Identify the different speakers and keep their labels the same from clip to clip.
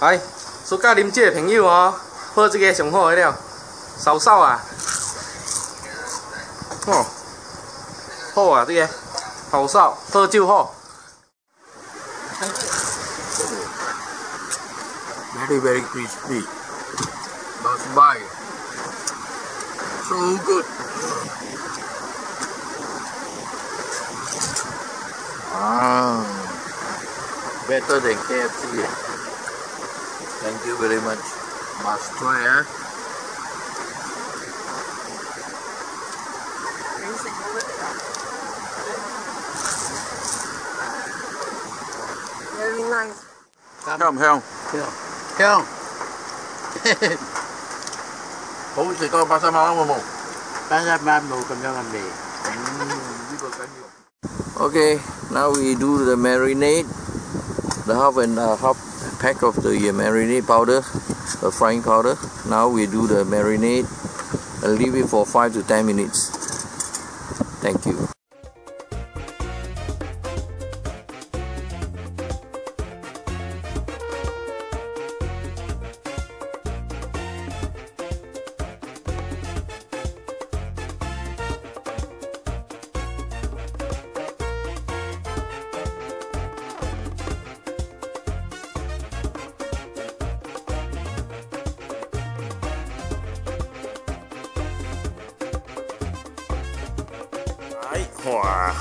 Speaker 1: 来，暑假啉酒的朋友哦，喝这个上好的了，烧烧啊，哦，好啊，这个好烧，喝酒好。
Speaker 2: Very very crispy. Not buy. So good. Ah, better than KFC. Thank you very much, Master. Eh?
Speaker 3: Very nice.
Speaker 2: Thấy không? Thấy không? Không? Hú thì có
Speaker 4: ba sao không mù? Ba sao mau mù
Speaker 2: cầm cho làm ừ, gì? Ok, now we do the marinade. The half and uh, half pack of the uh, marinade powder, the frying powder. Now we do the marinade and leave it for 5 to 10 minutes. Thank you.
Speaker 5: 哇，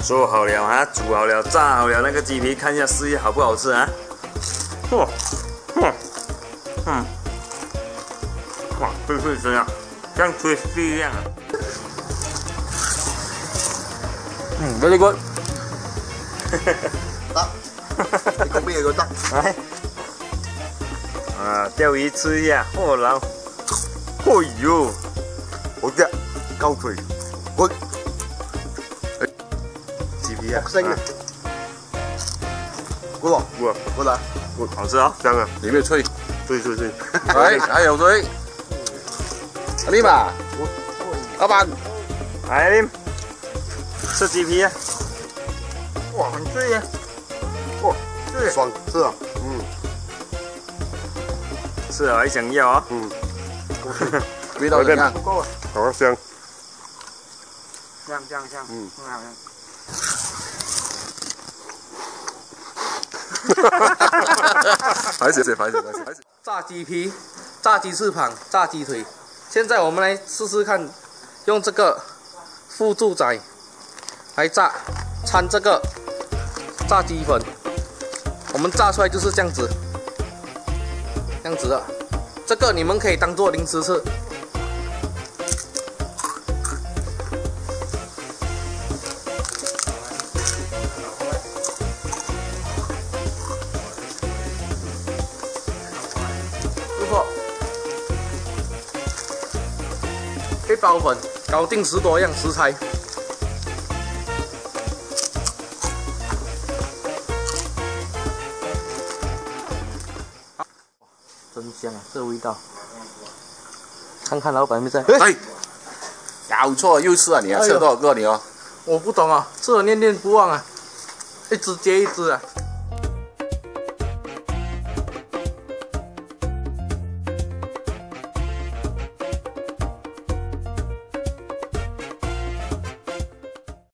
Speaker 5: 做好了啊，煮好了，炸好了那个鸡皮，看一下试一下好不好吃啊？哇，哇，嗯，哇，脆脆声啊，像脆皮一样啊。
Speaker 1: 嗯，very good。
Speaker 2: 你講咩都得。
Speaker 5: 来，啊，钓鱼吃一下，哦，然后，哎呦，
Speaker 2: 好啫，夠脆。
Speaker 5: 好吃啊，
Speaker 2: 香啊，里面脆。
Speaker 5: 脆脆脆，
Speaker 2: 哎，还有水。阿丽嘛，老板，
Speaker 5: 来林，吃鸡皮啊，
Speaker 2: 哇，很脆呀。哇，脆。爽，是啊。嗯
Speaker 5: 是啊还想要啊？
Speaker 2: 嗯。味道怎么样？好香。
Speaker 1: 香香香，
Speaker 2: 嗯
Speaker 1: 很好香。
Speaker 2: 还是还是还是。
Speaker 1: 炸鸡皮、炸鸡翅膀、炸鸡腿。现在我们来试试看，用这个辅助仔来炸，掺这个炸鸡粉，我们炸出来就是这样子，这样子的。这个你们可以当做零食吃。一包粉搞定十多样食材。真香啊，这味道！看看老板没在？
Speaker 2: 哎，搞错又吃啊！你啊，
Speaker 1: 哎
Speaker 2: 吃了多少个你哦？
Speaker 1: 我不懂啊，吃了念念不忘啊，一只接一只啊。